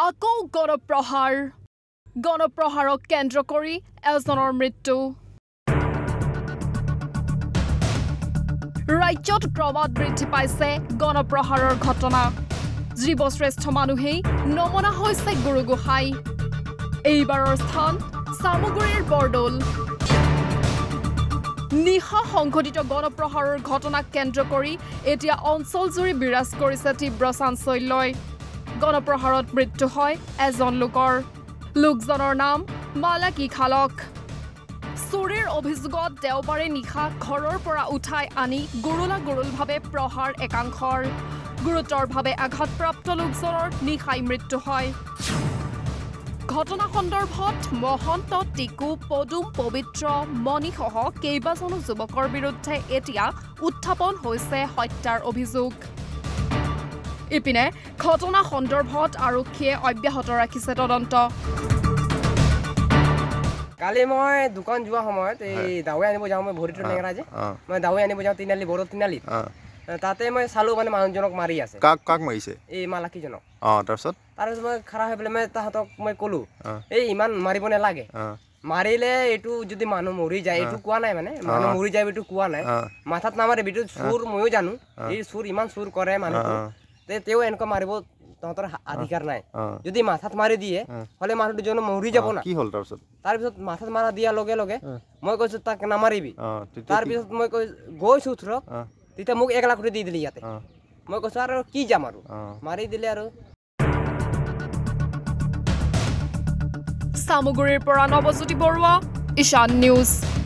আকৌ গণপ্ৰহাৰ। গণপ্ৰহাৰক কেন্দ্ৰ কৰি এজনৰ মৃত্যু। ৰাজ্যত ক্ৰমাৎ বৃদ্ধি পাইছে গণপ্ৰহাৰৰ ঘটনা। জীৱশ্ৰেষ্ঠ মানুহেই নমনা হৈছে গুৰু গোহাঁই এইবাৰৰ স্থান চামগুৰিৰ বৰদৌল। নিশা সংঘটিত গণপ্ৰহাৰৰ ঘটনাক কেন্দ্ৰ কৰি এতিয়া অঞ্চলজুৰি বিৰাজ কৰিছে তীব্ৰ চাঞ্চল্যই। গণপ্ৰহাৰত মৃত্যু হয়। এজন লোকৰ লোকজনৰ নাম মালাকী খালক। চুৰিৰ অভিযোগত দেওবাৰে নিশা ঘৰৰ পৰা উঠাই আনি গুৰুলা গুৰুলভাৱে প্ৰহাৰ একাংশৰ। গুৰুতৰভাৱে আঘাতপ্ৰাপ্ত লোকজনৰ নিশাই মৃত্যু হয়। ঘটনা সন্দৰ্ভত মহন্ত টিকু পদুম পবিত্ৰ মণিসহ কেইবাজনো যুৱকৰ বিৰুদ্ধে এতিয়া উত্থাপন হৈছে হত্যাৰ অভিযোগ। ইপিনে ঘটনা সন্দৰ্ভত আৰক্ষীয়ে অব্যাহত ৰাখিছে তদন্ত। কালি মই দোকান যোৱা সময়ত এই দাৱৈ আনিব যাওঁ মই ভৰিটো লেঙেৰা যে মই দাৱৈ আনিব যাওঁ তিনিআলি বড়ো তিনিআলিত অঁ। তাতে মই চালোঁ মানে মানুহজনক মাৰি আছে। কাক কাক মাৰিছে? এই মালাকীজনক। অঁ তাৰপিছত? তাৰপিছত মই খাৰা হৈ পেলাই মই তাহাঁতক মই ক'লোঁ এই ইমান মাৰিব নালাগে। মাৰিলে এইটো যদি মানুহ মৰি যায় এইটো কোৱা নাই মানে মানুহ মৰি যায় এইটো কোৱা নাই। মাথাত নামাৰিবি এইটো চুৰ ময়ো জানো। এই চুৰ ইমান চুৰ কৰে তে তেওঁ এনেকুৱা মাৰিব তহঁতৰ অধিকাৰ নাই যদি মাথাত মাৰি দিয়ে হ'লে মানুহটো জন মৰি যাব না কি হ'ল তাৰপিছত তাৰপিছত মাথাত মাৰা দিয়াৰ লগে লগে মই কৈছোঁ তাক নামাৰিবি তাৰপিছত মই কৈ গৈছোঁ ওচৰত অঁ তেতিয়া মোক এক লাখ কৰি দি দিলে ইয়াতে মই কৈছোঁ আৰু কি যাম আৰু মাৰি দিলে আৰু চামগুৰিৰ পৰা নৱজ্যোতি বৰুৱা ঈশান নিউজ